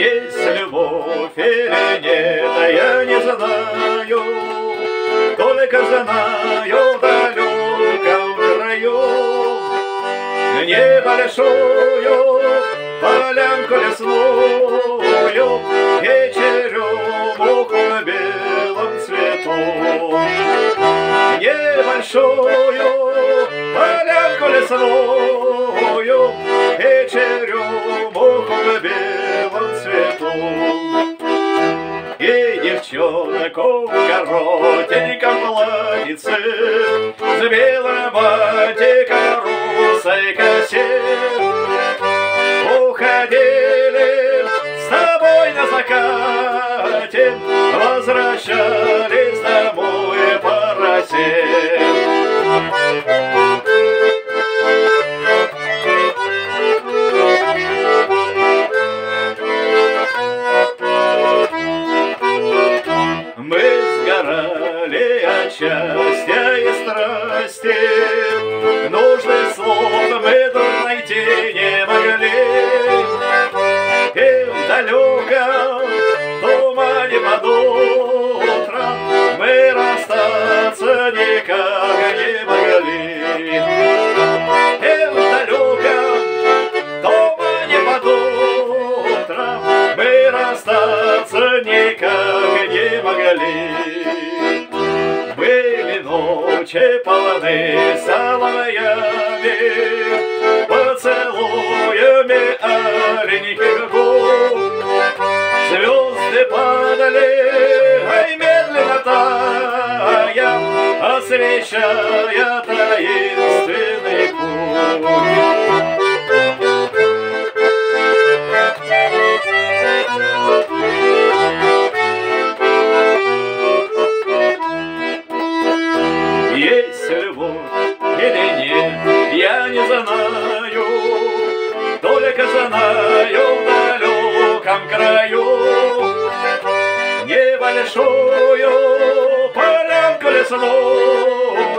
есть любовь или нет, а я не знаю. Только знаю в краю небольшую полянку лесную, вечерю вечерюк на белом цвету. Небольшую полянку лесную, И девчонку в коротеньком платьице С белым батиком русой косе. Уходили с тобой на закате Возвращались счастья и страсти, Нужных слов мы тут найти не могли. И в далеком тумане под утром Мы расстаться никак не могли. И в далеком тумане под утром Мы расстаться никак не могли. Ночи полны соловьями, Поцелуями оленьких губ. Звезды падали, ай, медленно тая, Освещая таинственный или нет, я не знаю, Только знаю в далеком краю. Небольшую полянку лесную